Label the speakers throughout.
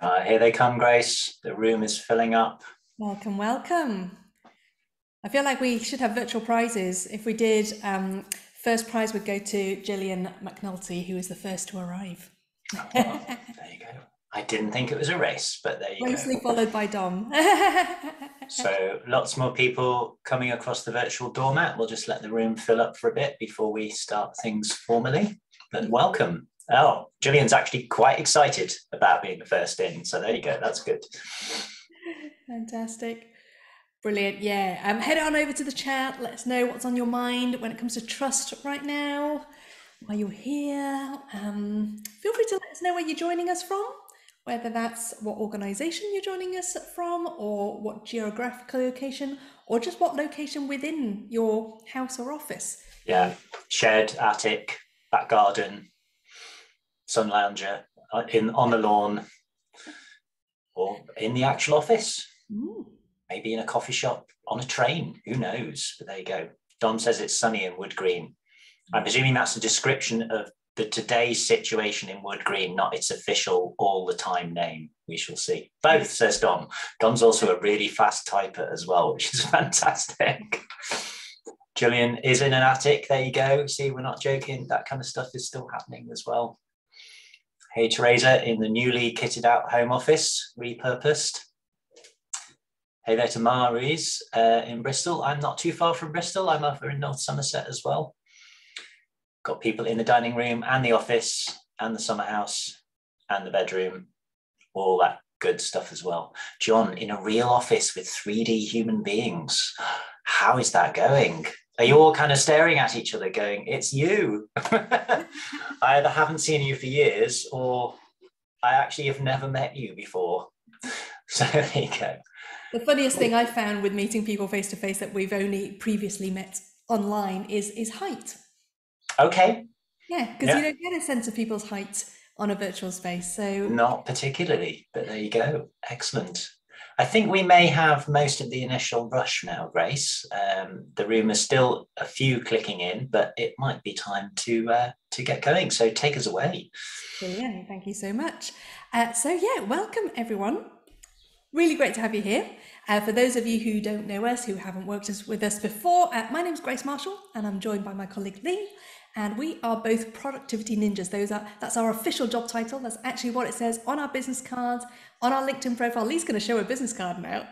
Speaker 1: Uh, here they come, Grace. The room is filling up.
Speaker 2: Welcome, welcome. I feel like we should have virtual prizes. If we did, um, first prize would go to Gillian McNulty, who is the first to arrive.
Speaker 1: Oh, there you go. I didn't think it was a race, but there you
Speaker 2: Closely
Speaker 1: go.
Speaker 2: followed by Dom.
Speaker 1: So lots more people coming across the virtual doormat. We'll just let the room fill up for a bit before we start things formally. But welcome. Oh, Gillian's actually quite excited about being the first in. So there you go. That's good.
Speaker 2: Fantastic. Brilliant. Yeah. Um, head on over to the chat. Let us know what's on your mind when it comes to trust right now, why you're here. Um, feel free to let us know where you're joining us from, whether that's what organization you're joining us from, or what geographical location, or just what location within your house or office.
Speaker 1: Yeah. Shed, attic, back garden, sun lounger uh, in on the lawn or in the actual office
Speaker 2: Ooh.
Speaker 1: maybe in a coffee shop on a train who knows but there you go dom says it's sunny in wood green i'm presuming that's a description of the today's situation in wood green not its official all the time name we shall see both says dom dom's also a really fast typer as well which is fantastic Gillian is in an attic. There you go. See, we're not joking. That kind of stuff is still happening as well. Hey, Teresa, in the newly kitted out home office, repurposed. Hey there to Maries uh, in Bristol. I'm not too far from Bristol. I'm over in North Somerset as well. Got people in the dining room and the office and the summer house and the bedroom, all that good stuff as well. John, in a real office with 3D human beings. How is that going? Are you all kind of staring at each other going, it's you? I either haven't seen you for years or I actually have never met you before. So there you go.
Speaker 2: The funniest thing I found with meeting people face to face that we've only previously met online is is height.
Speaker 1: Okay,
Speaker 2: Yeah, because
Speaker 1: Yeah.
Speaker 2: you don't get a sense of people's height on a virtual space. So
Speaker 1: not particularly, but there you go. Excellent. I think we may have most of the initial rush now, Grace. Um, the room is still a few clicking in, but it might be time to uh, to get going. So take us away.
Speaker 2: brilliant. Thank you so much. Uh, so yeah, welcome everyone. Really great to have you here. Uh, for those of you who don't know us, who haven't worked with us before, uh, my name is Grace Marshall, and I'm joined by my colleague Lee. And we are both productivity ninjas. Those are that's our official job title. That's actually what it says on our business cards, on our LinkedIn profile. Lee's going to show a business card now.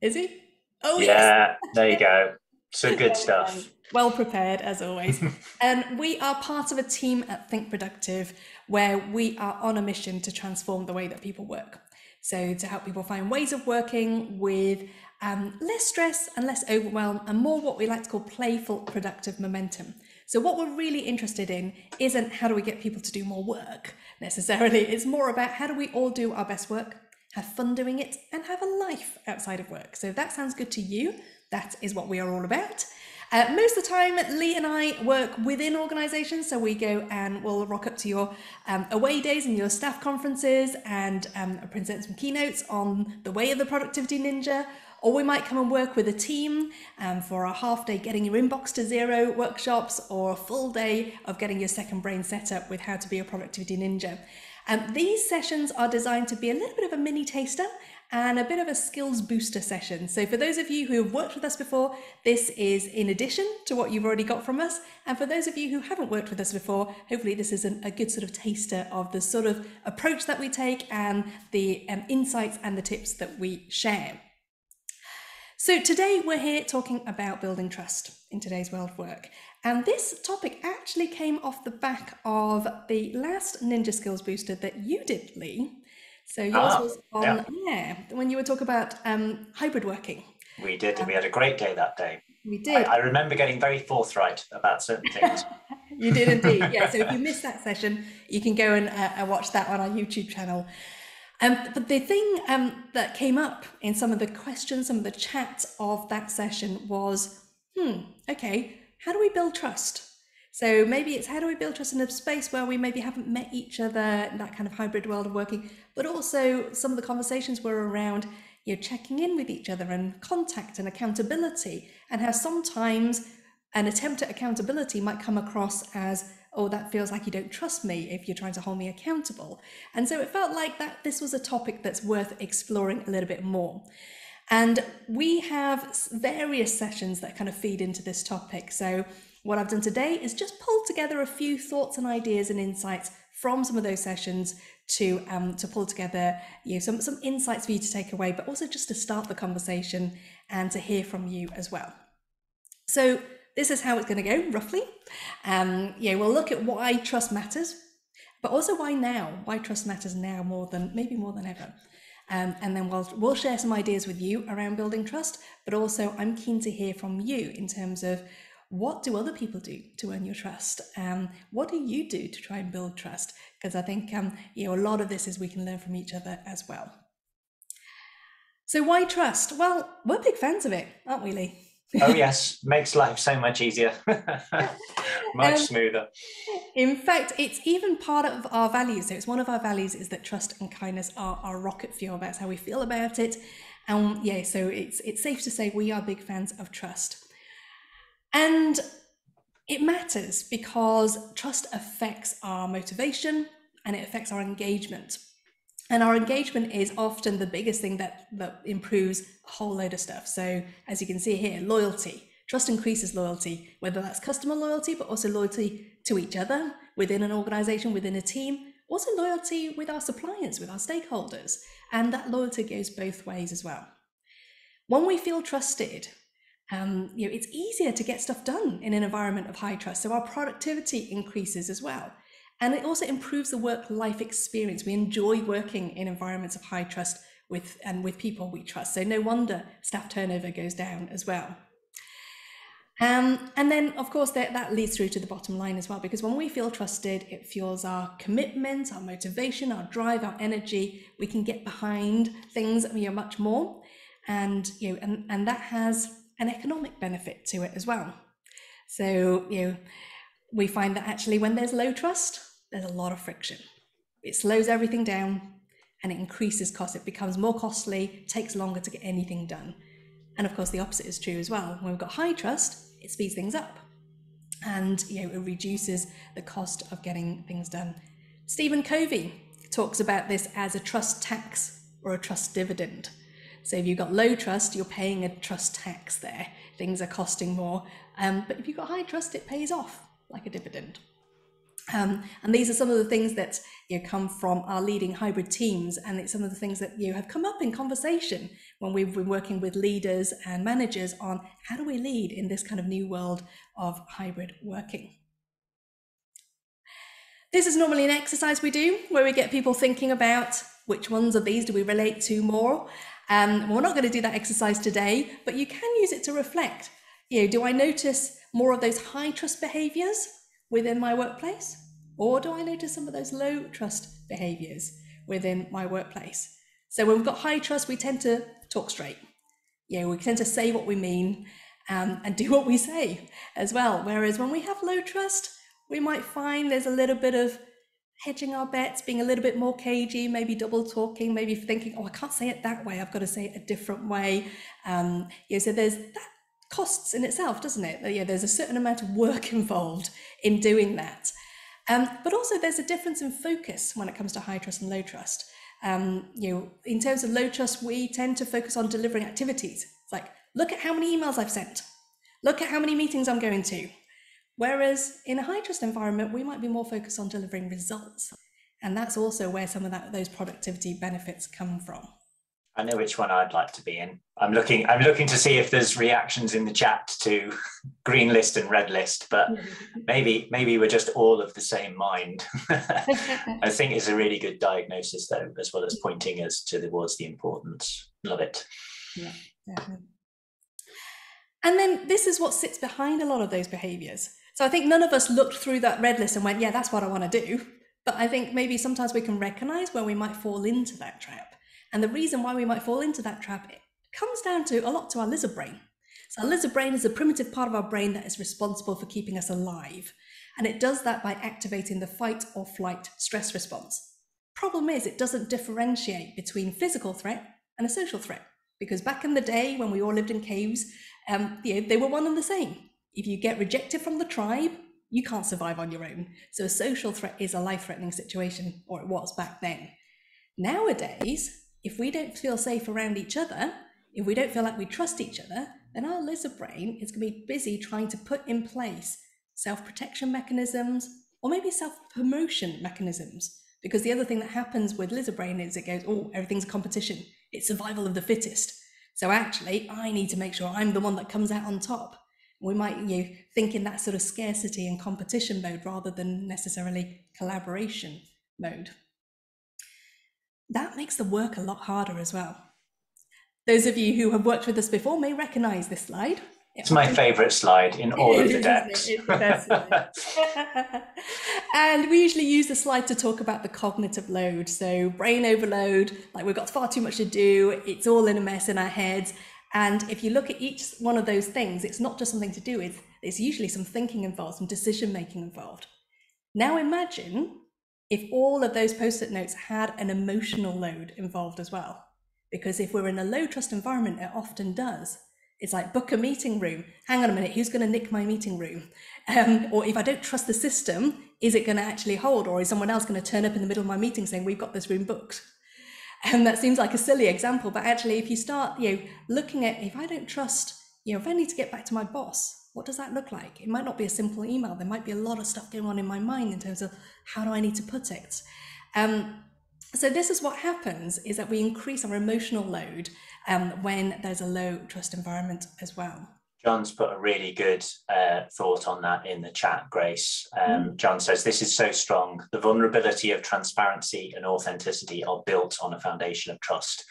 Speaker 2: Is he? Oh yes.
Speaker 1: Yeah, there you go. So good stuff.
Speaker 2: Well prepared as always. and we are part of a team at Think Productive where we are on a mission to transform the way that people work. So, to help people find ways of working with um, less stress and less overwhelm, and more what we like to call playful, productive momentum. So, what we're really interested in isn't how do we get people to do more work necessarily, it's more about how do we all do our best work, have fun doing it, and have a life outside of work. So, if that sounds good to you, that is what we are all about. Uh, most of the time, Lee and I work within organisations, so we go and we'll rock up to your um, away days and your staff conferences and um, present some keynotes on the way of the productivity ninja. Or we might come and work with a team um, for a half day getting your inbox to zero workshops or a full day of getting your second brain set up with how to be a productivity ninja. Um, these sessions are designed to be a little bit of a mini taster and a bit of a skills booster session. So, for those of you who have worked with us before, this is in addition to what you've already got from us. And for those of you who haven't worked with us before, hopefully, this is an, a good sort of taster of the sort of approach that we take and the um, insights and the tips that we share. So, today we're here talking about building trust in today's world of work. And this topic actually came off the back of the last Ninja Skills Booster that you did, Lee. So, yours
Speaker 1: Ah,
Speaker 2: was on,
Speaker 1: yeah.
Speaker 2: when you were talking about um, hybrid working.
Speaker 1: We did. And we had a great day that day.
Speaker 2: We did.
Speaker 1: I remember getting very forthright about certain things.
Speaker 2: You did indeed. Yeah. So if you missed that session, you can go and uh, uh, watch that on our YouTube channel. Um, but the thing um, that came up in some of the questions, some of the chat of that session was, hmm, okay, how do we build trust? So maybe it's how do we build trust in a space where we maybe haven't met each other, in that kind of hybrid world of working, but also some of the conversations were around you know checking in with each other and contact and accountability, and how sometimes an attempt at accountability might come across as oh, that feels like you don't trust me if you're trying to hold me accountable. And so it felt like that this was a topic that's worth exploring a little bit more. And we have various sessions that kind of feed into this topic. So what I've done today is just pull together a few thoughts and ideas and insights from some of those sessions to um, to pull together you know some some insights for you to take away, but also just to start the conversation and to hear from you as well. So this is how it's going to go roughly. Um, yeah, we'll look at why trust matters, but also why now, why trust matters now more than maybe more than ever. Um, and then we'll we'll share some ideas with you around building trust, but also I'm keen to hear from you in terms of what do other people do to earn your trust? Um, what do you do to try and build trust? Because I think um, you know a lot of this is we can learn from each other as well. So why trust? Well, we're big fans of it, aren't we, Lee?
Speaker 1: Oh yes, makes life so much easier, much um, smoother.
Speaker 2: In fact, it's even part of our values. So it's one of our values is that trust and kindness are our rocket fuel. That's how we feel about it. And yeah, so it's it's safe to say we are big fans of trust. And it matters because trust affects our motivation and it affects our engagement. And our engagement is often the biggest thing that, that improves a whole load of stuff. So, as you can see here, loyalty. Trust increases loyalty, whether that's customer loyalty, but also loyalty to each other within an organization, within a team, also loyalty with our suppliers, with our stakeholders. And that loyalty goes both ways as well. When we feel trusted, um, you know, it's easier to get stuff done in an environment of high trust. So our productivity increases as well. And it also improves the work life experience. We enjoy working in environments of high trust with and with people we trust. So no wonder staff turnover goes down as well. Um, and then, of course, that, that leads through to the bottom line as well, because when we feel trusted, it fuels our commitment, our motivation, our drive, our energy. We can get behind things you know, much more, and you know, and, and that has an economic benefit to it as well. So you know, we find that actually when there's low trust, there's a lot of friction. It slows everything down and it increases cost. It becomes more costly, takes longer to get anything done. And of course, the opposite is true as well. When we've got high trust, it speeds things up and you know, it reduces the cost of getting things done. Stephen Covey talks about this as a trust tax or a trust dividend. So if you've got low trust, you're paying a trust tax there. Things are costing more. Um, but if you've got high trust, it pays off like a dividend. Um, and these are some of the things that you know, come from our leading hybrid teams, and it's some of the things that you know, have come up in conversation when we've been working with leaders and managers on how do we lead in this kind of new world of hybrid working. This is normally an exercise we do where we get people thinking about which ones of these do we relate to more. Um, we're not going to do that exercise today, but you can use it to reflect. You know, do I notice more of those high trust behaviors within my workplace? Or do I notice some of those low trust behaviors within my workplace? So when we've got high trust, we tend to talk straight. Yeah, we tend to say what we mean um, and do what we say as well. Whereas when we have low trust, we might find there's a little bit of hedging our bets, being a little bit more cagey, maybe double talking, maybe thinking, oh, I can't say it that way. I've got to say it a different way. Um, so there's that costs in itself, doesn't it? Yeah, there's a certain amount of work involved in doing that. Um, but also there's a difference in focus when it comes to high trust and low trust. Um, you know, in terms of low trust, we tend to focus on delivering activities. It's like, look at how many emails I've sent. Look at how many meetings I'm going to. Whereas in a high trust environment, we might be more focused on delivering results. And that's also where some of that those productivity benefits come from.
Speaker 1: I know which one I'd like to be in. I'm looking. I'm looking to see if there's reactions in the chat to green list and red list, but maybe maybe we're just all of the same mind. I think it's a really good diagnosis, though, as well as pointing us towards the importance. Love it.
Speaker 2: Yeah, definitely. And then this is what sits behind a lot of those behaviours. So I think none of us looked through that red list and went, "Yeah, that's what I want to do." But I think maybe sometimes we can recognise where we might fall into that trap and the reason why we might fall into that trap comes down to a lot to our lizard brain. So, our lizard brain is a primitive part of our brain that is responsible for keeping us alive. And it does that by activating the fight or flight stress response. Problem is, it doesn't differentiate between physical threat and a social threat. Because back in the day when we all lived in caves, um, they were one and the same. If you get rejected from the tribe, You can't survive on your own. So a social threat is a life threatening situation, or it was back then. Nowadays, if we don't feel safe around each other, if we don't feel like we trust each other, then our lizard brain is going to be busy trying to put in place self protection mechanisms or maybe self promotion mechanisms. Because the other thing that happens with lizard brain is it goes, oh, everything's competition. It's survival of the fittest. So actually, I need to make sure I'm the one that comes out on top. We might you know, think in that sort of scarcity and competition mode rather than necessarily collaboration mode. That makes the work a lot harder as well. Those of you who have worked with us before may recognize this slide.
Speaker 1: It's my favourite slide in all of the decks.
Speaker 2: and we usually use the slide to talk about the cognitive load. So, brain overload, like we've got far too much to do, it's all in a mess in our heads. And if you look at each one of those things, it's not just something to do with, it's usually some thinking involved, some decision making involved. Now, imagine if all of those post it notes had an emotional load involved as well. Because if we're in a low trust environment, it often does. It's like book a meeting room. Hang on a minute, who's going to nick my meeting room? Um, or if I don't trust the system, is it going to actually hold? Or is someone else going to turn up in the middle of my meeting saying, We've got this room booked? And that seems like a silly example, but actually, if you start, you know, looking at if I don't trust, you know, if I need to get back to my boss, what does that look like? It might not be a simple email. There might be a lot of stuff going on in my mind in terms of how do I need to put it. Um, so this is what happens: is that we increase our emotional load um, when there's a low trust environment as well.
Speaker 1: John's put a really good uh, thought on that in the chat, Grace. Um, mm. John says, This is so strong. The vulnerability of transparency and authenticity are built on a foundation of trust.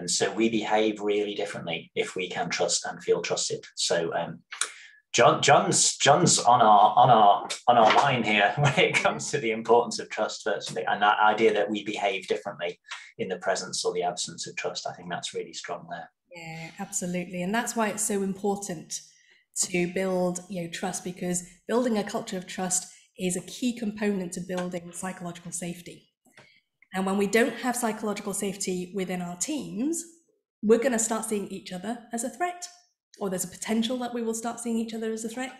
Speaker 1: And so we behave really differently if we can trust and feel trusted. So, um, John, John's John's on our on our on our line here when it comes to the importance of trust, virtually, and that idea that we behave differently in the presence or the absence of trust. I think that's really strong there.
Speaker 2: Yeah, absolutely, and that's why it's so important to build you know trust because building a culture of trust is a key component to building psychological safety. And when we don't have psychological safety within our teams, we're going to start seeing each other as a threat or there's a potential that we will start seeing each other as a threat.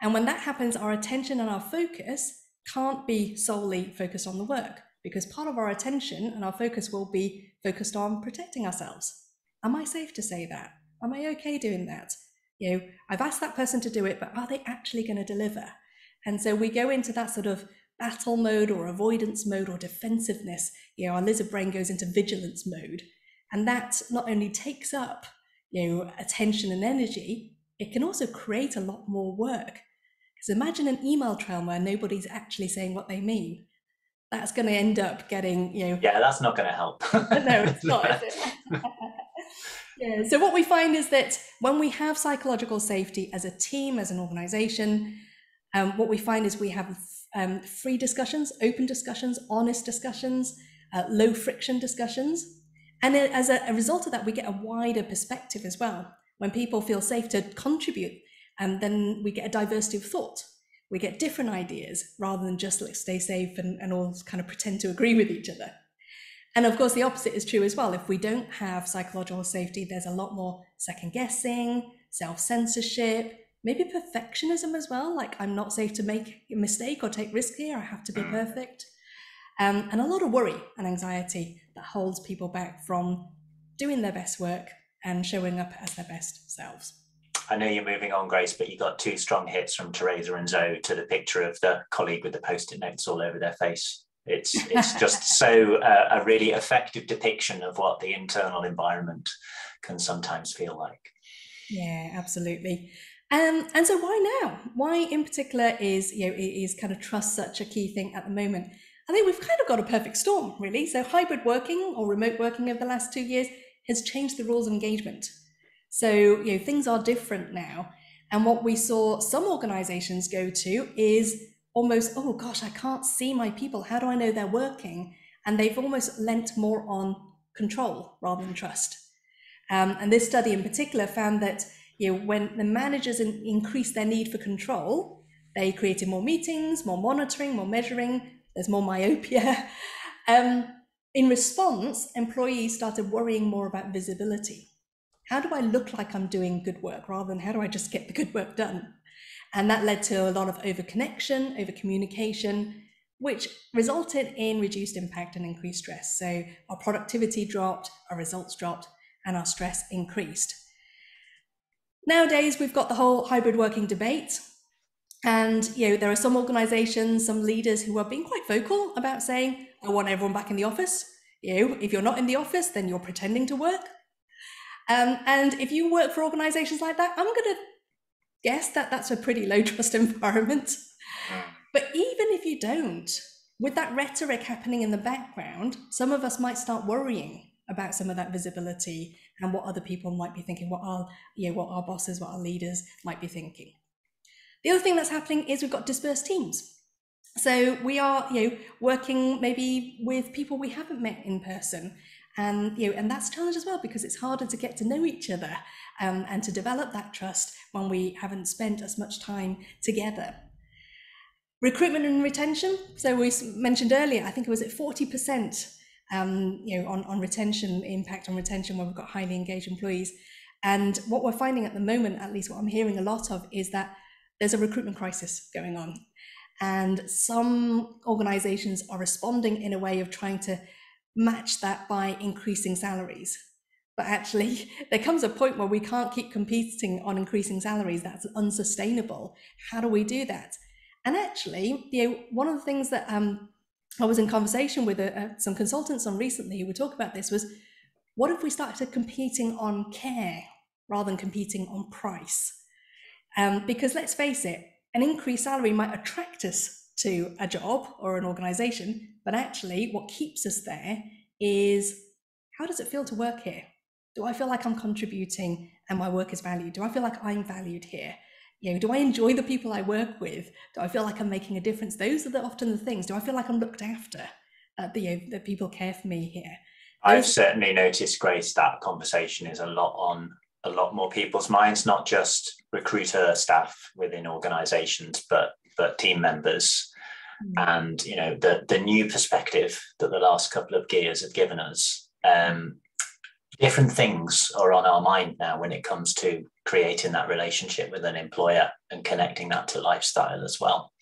Speaker 2: And when that happens, our attention and our focus can't be solely focused on the work because part of our attention and our focus will be focused on protecting ourselves. Am I safe to say that? Am I okay doing that? You know, I've asked that person to do it, but are they actually going to deliver? And so we go into that sort of battle mode or avoidance mode or defensiveness. You know, our lizard brain goes into vigilance mode. And that not only takes up you know, attention and energy, it can also create a lot more work. Because imagine an email trail where nobody's actually saying what they mean. That's going to end up getting, you know.
Speaker 1: Yeah, that's not going to help.
Speaker 2: no, it's not, is it? yeah. So, what we find is that when we have psychological safety as a team, as an organization, um, what we find is we have um, free discussions, open discussions, honest discussions, uh, low friction discussions. And as a, a, result of that, we get a wider perspective as well. When people feel safe to contribute, and then we get a diversity of thought. We get different ideas rather than just let's stay safe and, and all kind of pretend to agree with each other. And of course, the opposite is true as well. If we don't have psychological safety, there's a lot more second guessing, self censorship, maybe perfectionism as well. Like, I'm not safe to make a mistake or take risk here, I have to be mm. perfect um, and a lot of worry and anxiety that holds people back from doing their best work and showing up as their best selves.
Speaker 1: I know you're moving on, Grace, but you got two strong hits from Teresa and Zoe to the picture of the colleague with the post-it notes all over their face. It's it's just so uh, a really effective depiction of what the internal environment can sometimes feel like.
Speaker 2: Yeah, absolutely. Um, and so why now? Why in particular is you know is kind of trust such a key thing at the moment? I think we've kind of got a perfect storm, really. So, hybrid working or remote working over the last two years has changed the rules of engagement. So, you know, things are different now. And what we saw some organizations go to is almost, oh gosh, I can't see my people. How do I know they're working? And they've almost lent more on control rather than trust. Um, and this study in particular found that you know, when the managers in, increased their need for control, they created more meetings, more monitoring, more measuring, there's more myopia. Um, in response, employees started worrying more about visibility. How do I look like I'm doing good work rather than how do I just get the good work done? And that led to a lot of over connection, over communication, which resulted in reduced impact and increased stress. So our productivity dropped, our results dropped, and our stress increased. Nowadays, we've got the whole hybrid working debate. And you know, there are some organizations, some leaders who are being quite vocal about saying, I want everyone back in the office. You know, if you're not in the office, then you're pretending to work. Um, and if you work for organizations like that, I'm going to guess that that's a pretty low trust environment. But even if you don't, with that rhetoric happening in the background, some of us might start worrying about some of that visibility and what other people might be thinking, what our, you know, what our bosses, what our leaders might be thinking. The other thing that's happening is we've got dispersed teams. So we are, you know, working maybe with people we haven't met in person, and you know, and that's a challenge as well because it's harder to get to know each other um, and to develop that trust when we haven't spent as much time together. Recruitment and retention. So we mentioned earlier, I think it was at forty percent um, you know, on, on retention, impact on retention when we've got highly engaged employees. And what we're finding at the moment, at least what I'm hearing a lot of, is that there's a recruitment crisis going on. And some organizations are responding in a way of trying to match that by increasing salaries. But actually, there comes a point where we can't keep competing on increasing salaries. That's unsustainable. How do we do that? And actually, you know, one of the things that um, I was in conversation with uh, uh, some consultants on recently who were talking about this was what if we started competing on care rather than competing on price? Um, because let's face it, an increased salary might attract us to a job or an organization, but actually, what keeps us there is how does it feel to work here? Do I feel like I'm contributing and my work is valued? Do I feel like I'm valued here? you know, do I enjoy the people I work with? Do I feel like I'm making a difference? Those are the, often the things. Do I feel like I'm looked after? That the, you know, that people care for me here.
Speaker 1: Those... I've certainly noticed, Grace, that conversation is a lot on a lot more people's minds, not just recruiter staff within organisations, but but team members. Mm. And you know the the new perspective that the last couple of gears have given us. Um, different things are on our mind now when it comes to creating that relationship with an employer and connecting that to lifestyle as well.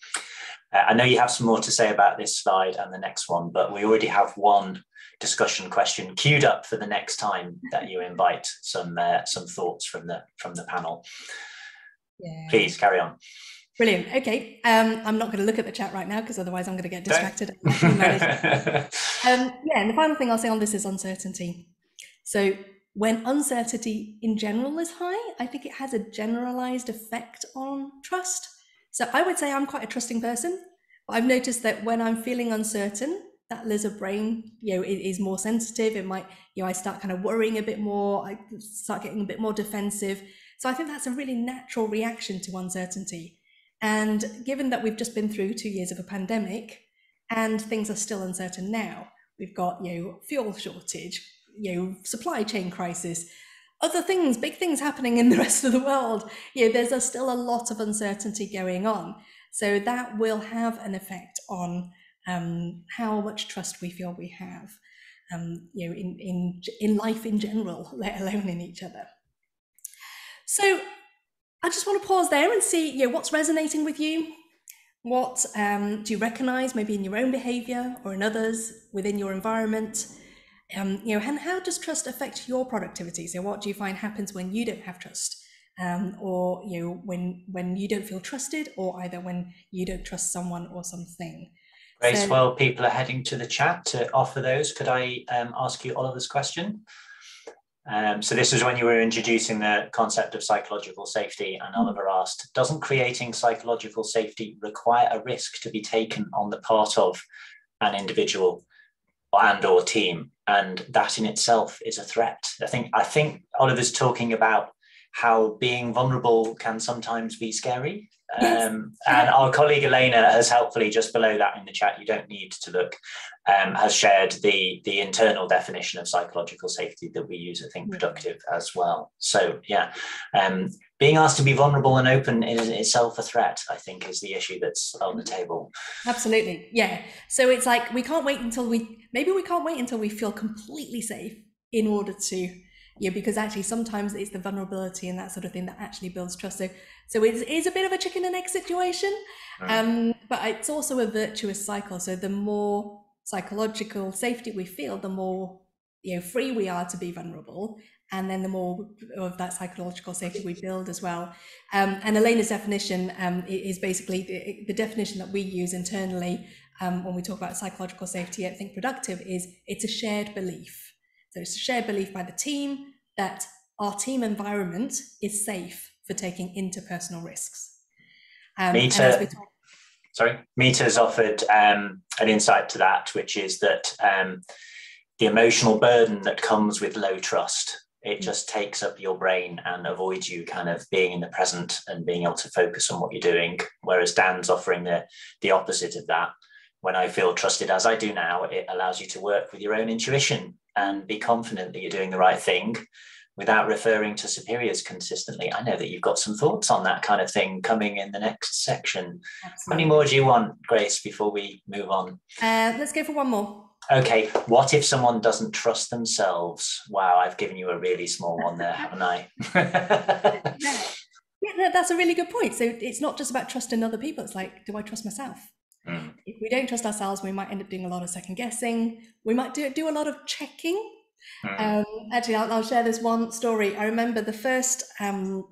Speaker 1: Uh, I know you have some more to say about this slide and the next one, but we already have one discussion question queued up for the next time that you invite some uh, some thoughts from the from the panel. Yeah. Please carry on.
Speaker 2: Brilliant. Okay. Um, I'm not going to look at the chat right now because otherwise I'm going to get distracted. um, yeah, and the final thing I'll say on this is uncertainty. So when uncertainty in general is high, I think it has a generalized effect on trust. So I would say I'm quite a trusting person. But I've noticed that when I'm feeling uncertain, that lizard brain, you know, is more sensitive. It might, you know, I start kind of worrying a bit more. I start getting a bit more defensive. So I think that's a really natural reaction to uncertainty. And given that we've just been through two years of a pandemic and things are still uncertain now, we've got, you know, fuel shortage, you know supply chain crisis other things big things happening in the rest of the world you know there's still a lot of uncertainty going on so that will have an effect on um, how much trust we feel we have um, you know in, in in life in general let alone in each other so i just want to pause there and see you know what's resonating with you what um, do you recognize maybe in your own behavior or in others within your environment um, you know, and how does trust affect your productivity? So, what do you find happens when you don't have trust, um, or you know, when when you don't feel trusted, or either when you don't trust someone or something?
Speaker 1: Great. So, well, people are heading to the chat to offer those. Could I um, ask you Oliver's question? Um, so this is when you were introducing the concept of psychological safety, and. Oliver asked, "Doesn't creating psychological safety require a risk to be taken on the part of an individual and or team and that in itself is a threat i think i think oliver's talking about how being vulnerable can sometimes be scary yes. um, and our colleague elena has helpfully just below that in the chat you don't need to look um, has shared the the internal definition of psychological safety that we use at think productive as well. So yeah um, being asked to be vulnerable and open is itself a threat i think is the issue that's on the table.
Speaker 2: Absolutely. Yeah. So it's like we can't wait until we maybe we can't wait until we feel completely safe in order to you know, because actually sometimes it's the vulnerability and that sort of thing that actually builds trust. So, so it is a bit of a chicken and egg situation, um, but it's also a virtuous cycle. So the more psychological safety we feel, the more you know free we are to be vulnerable, and then the more of that psychological safety we build as well. Um, and Elena's definition um, is basically the, the, definition that we use internally um, when we talk about psychological safety at Think Productive is it's a shared belief. So it's a shared belief by the team that our team environment is safe for taking interpersonal risks.
Speaker 1: Um, Meter, talk- sorry, Meta's offered um, an insight to that, which is that um, the emotional burden that comes with low trust it mm. just takes up your brain and avoids you kind of being in the present and being able to focus on what you're doing whereas dan's offering the the opposite of that when i feel trusted as i do now it allows you to work with your own intuition and be confident that you're doing the right thing without referring to superiors consistently i know that you've got some thoughts on that kind of thing coming in the next section Absolutely. how many more do you want grace before we move on
Speaker 2: uh, let's go for one more
Speaker 1: Okay, what if someone doesn't trust themselves? Wow, I've given you a really small one there, haven't I?
Speaker 2: yeah, that's a really good point. So it's not just about trusting other people. It's like, do I trust myself? Mm. If we don't trust ourselves, we might end up doing a lot of second guessing. We might do do a lot of checking. Mm. Um, actually, I'll, I'll, share this one story. I remember the first um,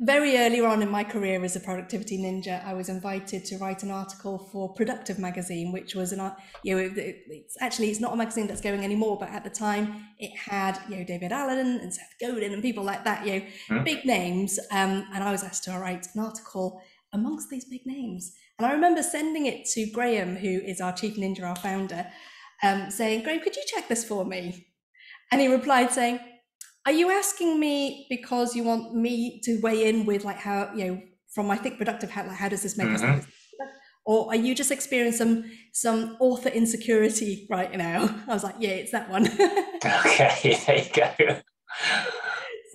Speaker 2: very early on in my career as a productivity ninja, I was invited to write an article for Productive magazine, which was an you know it's actually it's not a magazine that's going anymore, but at the time it had you know David Allen and Seth Godin and people like that, you know, mm. big names. Um, and I was asked to write an article amongst these big names. And I remember sending it to Graham, who is our chief ninja, our founder, um, saying, "Graham, could you check this for me?" And he replied saying, are you asking me because you want me to weigh in with like how you know from my Think Productive how like how does this make mm-hmm. us or are you just experiencing some some author insecurity right now i was like yeah it's that one
Speaker 1: okay there you go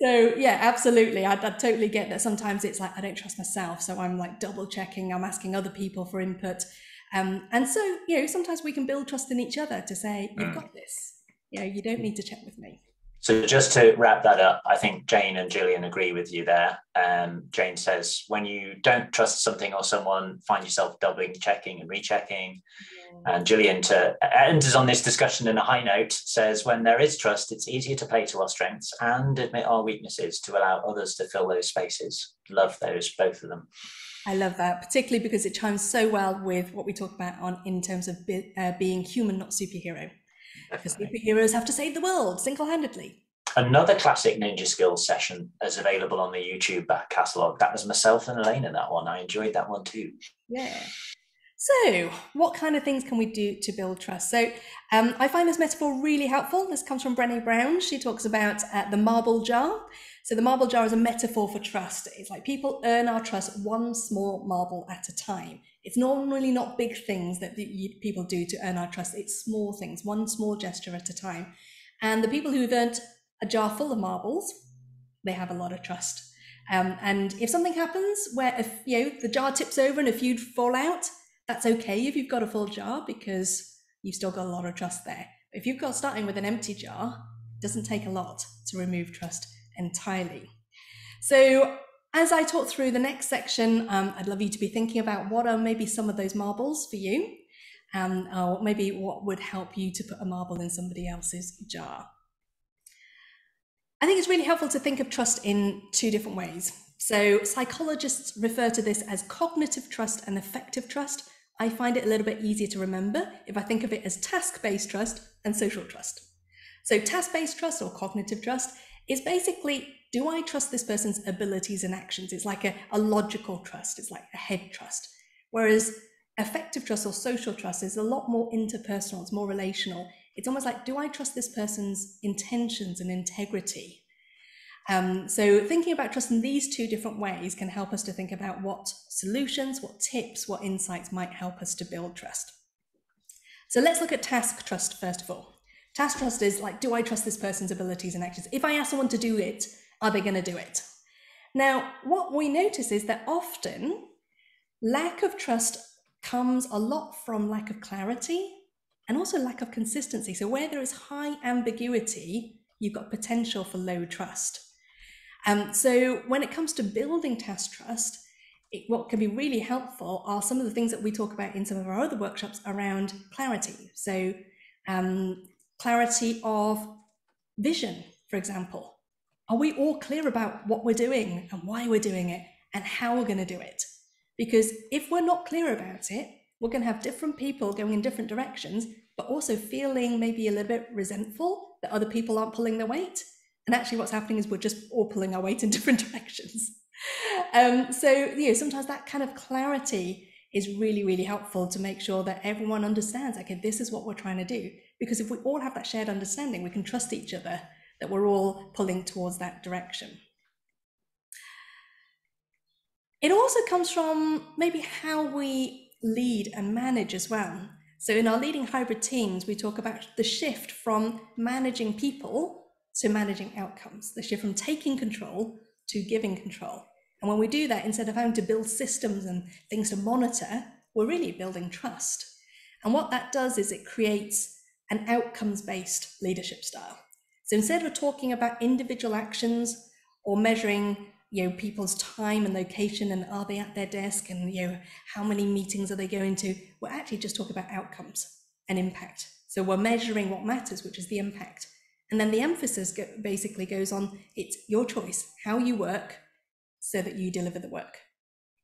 Speaker 2: so yeah absolutely I, I totally get that sometimes it's like i don't trust myself so i'm like double checking i'm asking other people for input um, and so you know sometimes we can build trust in each other to say you've mm. got this you know you don't need to check with me
Speaker 1: so just to wrap that up, I think Jane and Gillian agree with you there. Um, Jane says when you don't trust something or someone, find yourself doubling, checking, and rechecking. And Gillian to enters on this discussion in a high note says when there is trust, it's easier to play to our strengths and admit our weaknesses to allow others to fill those spaces. Love those, both of them.
Speaker 2: I love that, particularly because it chimes so well with what we talk about on in terms of be, uh, being human, not superhero. Because superheroes have to save the world single handedly.
Speaker 1: Another classic Ninja Skills session is available on the YouTube back catalogue. That was myself and Elena, that one. I enjoyed that one too.
Speaker 2: Yeah. So, what kind of things can we do to build trust? So, um, I find this metaphor really helpful. This comes from Brené Brown. She talks about uh, the marble jar. So, the marble jar is a metaphor for trust. It's like people earn our trust one small marble at a time. It's normally not big things that people do to earn our trust, it's small things, one small gesture at a time. And the people who've earned a jar full of marbles, they have a lot of trust. Um, and if something happens where if you know the jar tips over and if you fall out, that's okay if you've got a full jar because you've still got a lot of trust there. If you've got starting with an empty jar, it doesn't take a lot to remove trust entirely. So as I talk through the next section, um, I'd love you to be thinking about what are maybe some of those marbles for you, um, or maybe what would help you to put a marble in somebody else's jar. I think it's really helpful to think of trust in two different ways. So, psychologists refer to this as cognitive trust and affective trust. I find it a little bit easier to remember if I think of it as task based trust and social trust. So, task based trust or cognitive trust is basically do I trust this person's abilities and actions? It's like a, a logical trust, it's like a head trust. Whereas affective trust or social trust is a lot more interpersonal, it's more relational it's almost like, do I trust this person's intentions and integrity? Um, so thinking about trust in these two different ways can help us to think about what solutions, what tips, what insights might help us to build trust. So let's look at task trust first of all. Task trust is like, do I trust this person's abilities and actions? If I ask someone to do it, are they going to do it? Now, what we notice is that often lack of trust comes a lot from lack of clarity and also lack of consistency. So where there is high ambiguity, you've got potential for low trust. Um, so when it comes to building task trust, it, what can be really helpful are some of the things that we talk about in some of our other workshops around clarity. So um, clarity of vision, for example. Are we all clear about what we're doing and why we're doing it and how we're going to do it? Because if we're not clear about it, we're going to have different people going in different directions, but also feeling maybe a little bit resentful that other people aren't pulling their weight. And actually, what's happening is we're just all pulling our weight in different directions. Um, so, you know, sometimes that kind of clarity is really, really helpful to make sure that everyone understands, okay, this is what we're trying to do. Because if we all have that shared understanding, we can trust each other that we're all pulling towards that direction. It also comes from maybe how we lead and manage as well. So, in our leading hybrid teams, we talk about the shift from managing people to managing outcomes, the shift from taking control to giving control. And when we do that, instead of having to build systems and things to monitor, we're really building trust. And what that does is it creates an outcomes based leadership style. So instead of talking about individual actions or measuring you know people's time and location and are they at their desk and you know how many meetings are they going to we're actually just talking about outcomes and impact so we're measuring what matters which is the impact and then the emphasis go, basically goes on it's your choice how you work so that you deliver the work.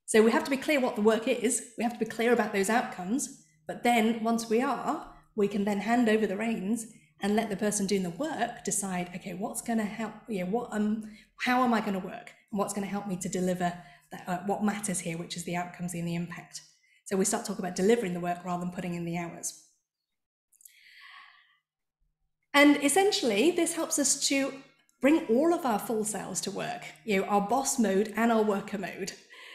Speaker 2: So we have to be clear what the work is. We have to be clear about those outcomes. But then once we are we can then hand over the reins and let the person doing the work decide okay what's going to help you know what um how am i going to work? And what's going to help me to deliver that, uh, what matters here which is the outcomes and the impact. So we start talking about delivering the work rather than putting in the hours and essentially this helps us to bring all of our full selves to work you know our boss mode and our worker mode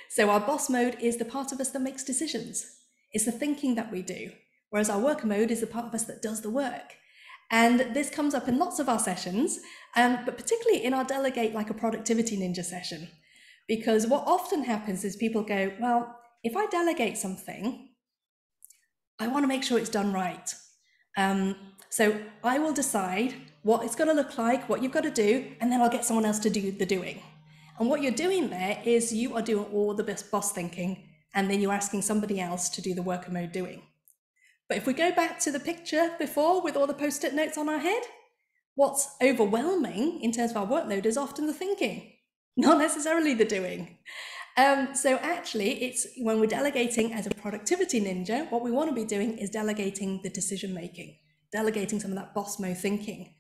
Speaker 2: so our boss mode is the part of us that makes decisions it's the thinking that we do whereas our worker mode is the part of us that does the work and this comes up in lots of our sessions, um, but particularly in our Delegate Like a Productivity Ninja session. Because what often happens is people go, well, if I delegate something, I want to make sure it's done right. Um, so I will decide what it's going to look like, what you've got to do, and then I'll get someone else to do the doing. And what you're doing there is you are doing all the best boss thinking, and then you're asking somebody else to do the worker mode doing. But if we go back to the picture before with all the post it notes on our head, what's overwhelming in terms of our workload is often the thinking, not necessarily the doing. Um, so actually, it's when we're delegating as a productivity ninja, what we want to be doing is delegating the decision making, delegating some of that boss mode thinking.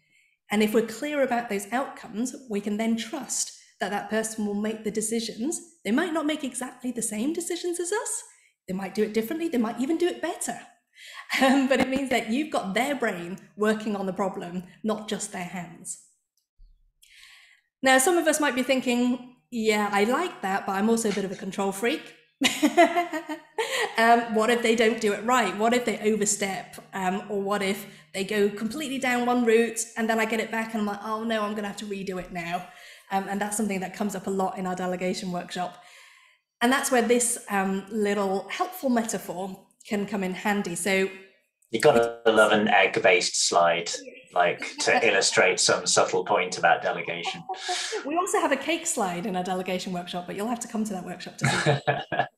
Speaker 2: And if we're clear about those outcomes, we can then trust that that person will make the decisions. They might not make exactly the same decisions as us. They might do it differently. They might even do it better. Um, but it means that you've got their brain working on the problem, not just their hands. Now, some of us might be thinking, yeah, I like that, but I'm also a bit of a control freak. um, what if they don't do it right? What if they overstep? Um, or what if they go completely down one route and then I get it back and I'm like, oh no, I'm going to have to redo it now. Um, and that's something that comes up a lot in our delegation workshop. And that's where this um, little helpful metaphor can come in handy. So
Speaker 1: you've got to love an egg-based slide, like to illustrate some subtle point about delegation.
Speaker 2: We also have a cake slide in our delegation workshop, but you'll have to come to that workshop to see.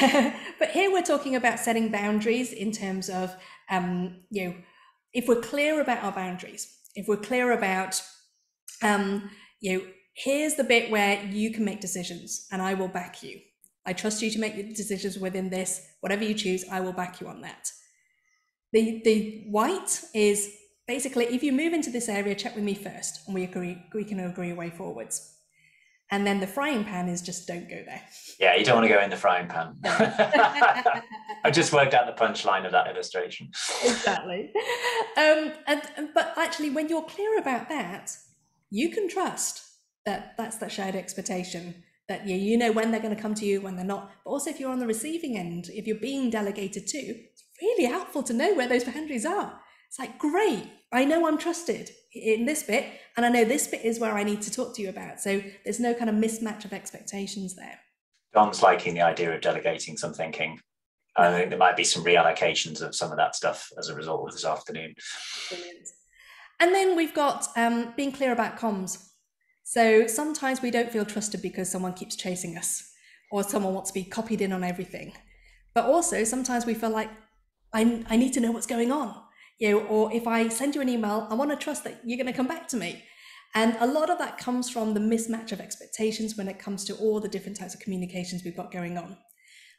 Speaker 2: but here we're talking about setting boundaries in terms of, um, you know, if we're clear about our boundaries, if we're clear about, um, you know, here's the bit where you can make decisions and I will back you. I trust you to make the decisions within this. Whatever you choose, I will back you on that. The, the white is basically if you move into this area, check with me first, and we agree we can agree a way forwards. And then the frying pan is just don't go there.
Speaker 1: Yeah, you don't want to go in the frying pan. I just worked out the punchline of that illustration.
Speaker 2: Exactly. Um, and, but actually, when you're clear about that, you can trust that that's that shared expectation that you, you know when they're going to come to you, when they're not. But also, if you're on the receiving end, if you're being delegated to, it's really helpful to know where those boundaries are. It's like, great, I know I'm trusted in this bit, and I know this bit is where I need to talk to you about. So there's no kind of mismatch of expectations there.
Speaker 1: John's liking the idea of delegating some thinking. I think there might be some reallocations of some of that stuff as a result of this afternoon.
Speaker 2: Brilliant. And then we've got um, being clear about comms. So sometimes we don't feel trusted because someone keeps chasing us or someone wants to be copied in on everything. But also sometimes we feel like I, I need to know what's going on. You know, or if I send you an email, I want to trust that you're going to come back to me. And a lot of that comes from the mismatch of expectations when it comes to all the different types of communications we've got going on.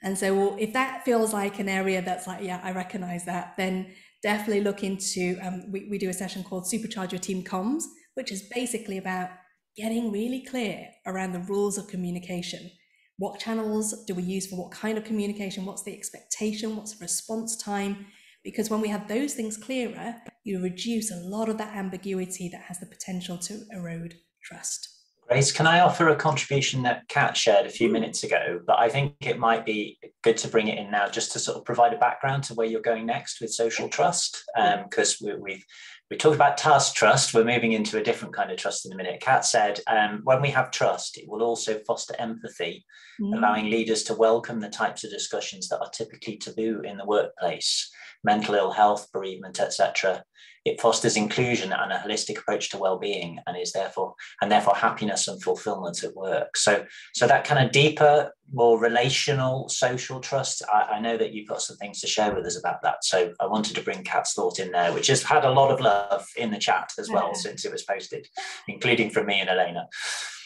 Speaker 2: And so if that feels like an area that's like, yeah, I recognize that, then definitely look into, um, we, we do a session called Supercharge Your Team Comms, which is basically about getting really clear around the rules of communication. What channels do we use for what kind of communication? What's the expectation? What's the response time? Because when we have those things clearer, you reduce a lot of that ambiguity that has the potential to erode trust.
Speaker 1: Grace, can I offer a contribution that Kat shared a few minutes ago? But I think it might be good to bring it in now just to sort of provide a background to where you're going next with social trust. Because um, we, have we talked about task trust. We're moving into a different kind of trust in a minute. Kat said, um, when we have trust, it will also foster empathy, mm. allowing leaders to welcome the types of discussions that are typically taboo in the workplace mental ill health, bereavement, etc. It fosters inclusion and a holistic approach to well-being, and is therefore and therefore happiness and fulfillment at work. So, so that kind of deeper, more relational, social trust. I, I know that you've got some things to share with us about that. So, I wanted to bring Kat's thought in there, which has had a lot of love in the chat as well yeah. since it was posted, including from me and Elena.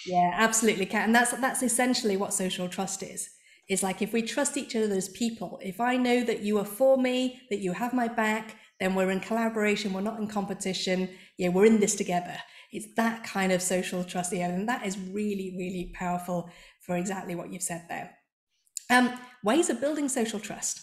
Speaker 2: Yeah, absolutely, Kat, and that's that's essentially what social trust is is like if we trust each other as people, if I know that you are for me, that you have my back, then we're in collaboration, we're not in competition. Yeah, we're in this together. It's that kind of social trust, yeah, and that is really, really powerful for exactly what you've said there. Um, ways of building social trust.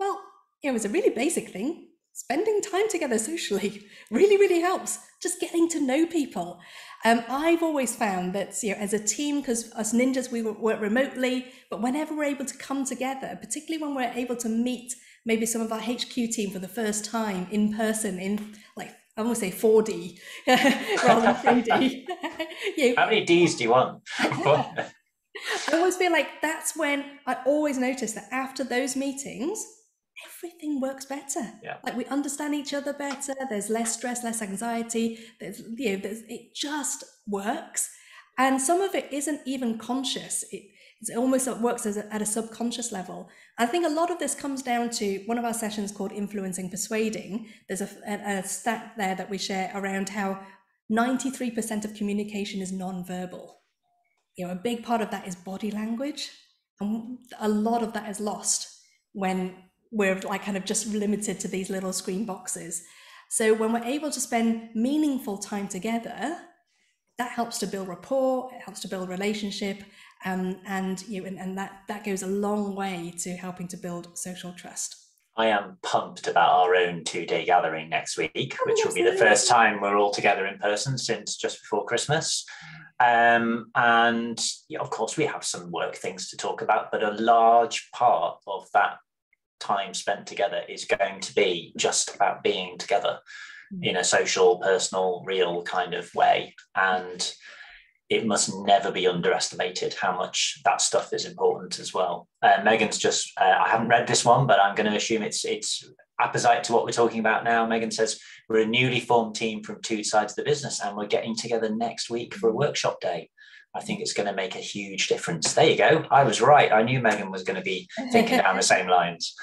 Speaker 2: Well, you know, it's a really basic thing. Spending time together socially really, really helps. Just getting to know people. Um, I've always found that you know, as a team, because us ninjas we work remotely, but whenever we're able to come together, particularly when we're able to meet maybe some of our HQ team for the first time in person, in like I want to say 4D rather than 3D.
Speaker 1: you know, How many Ds do you want?
Speaker 2: I always feel like that's when I always notice that after those meetings, everything works better.
Speaker 1: Yeah.
Speaker 2: Like we understand each other better. There's less stress, less anxiety. There's you know, there's, it just works. And some of it isn't even conscious. It it almost works as a, at a subconscious level. I think a lot of this comes down to one of our sessions called influencing persuading. There's a, a, a stat there that we share around how 93% of communication is non-verbal. You know, a big part of that is body language, and a lot of that is lost when we're like kind of just limited to these little screen boxes. So when we're able to spend meaningful time together, that helps to build rapport, it helps to build relationship, um, and you know, and, and that that goes a long way to helping to build social trust.
Speaker 1: I am pumped about our own two-day gathering next week, oh, which will be the first time we're all together in person since just before Christmas. Um, and yeah, of course, we have some work things to talk about, but a large part of that time spent together is going to be just about being together mm. in a social, personal, real kind of way. And it must never be underestimated how much that stuff is important as well. Uh, Megan's just, uh, I haven't read this one, but I'm going to assume it's it's apposite to what we're talking about now. Megan says, We're a newly formed team from two sides of the business and we're getting together next week for a workshop day. I think it's going to make a huge difference. There you go. I was right. I knew Megan was going to be thinking down the same lines.